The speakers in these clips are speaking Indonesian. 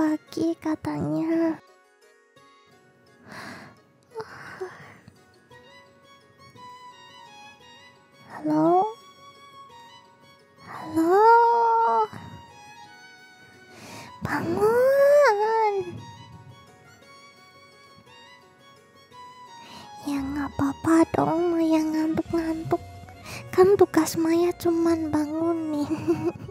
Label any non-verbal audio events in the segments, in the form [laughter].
pagi katanya. Halo? Halo? Bangun! Ya nggak apa-apa dong Maya ngantuk-ngantuk. Kan tugas Maya cuman bangunin. [laughs]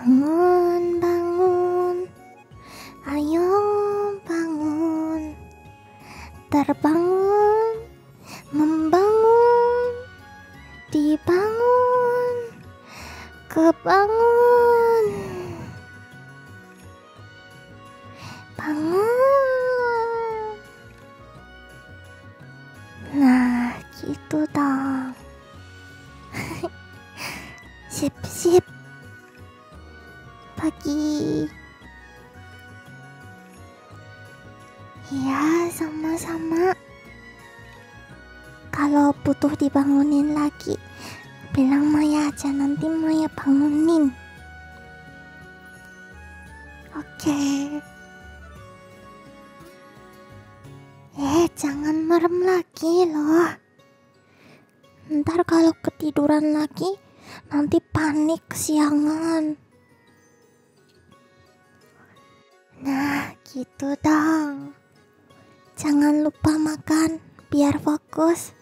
Bangun, bangun. Ayo bangun. Terbangun, membangun, dibangun, kebangun. Bangun. Nah, gitu dong. [laughs] sip, sip. Ya, sama-sama. Kalau butuh dibangunin lagi, bilang Maya aja nanti Maya bangunin. Oke. Eh, jangan merem lagi loh. Ntar kalau ketiduran lagi, nanti panik kesiangan. Nah, gitu dong. Jangan lupa makan biar fokus.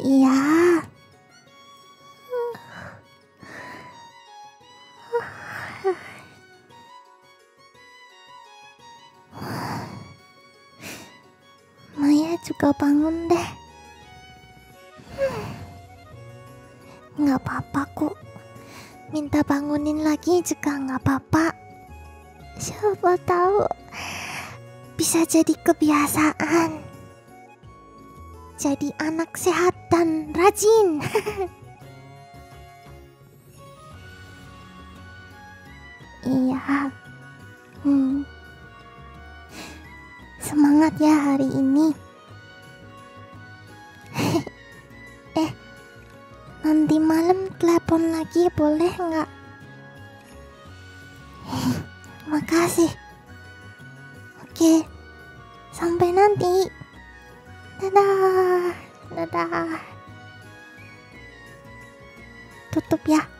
Iya. Maya juga bangun deh. Nggak apa-apa kok. Minta bangunin lagi juga nggak apa-apa. Siapa tahu bisa jadi kebiasaan. Jadi anak sehat dan rajin. [laughs] iya. Hmm. Semangat ya hari ini. [laughs] eh, nanti malam telepon lagi boleh nggak? [laughs] Makasih. け。3倍なんていい。ただー。なだー。トトピア。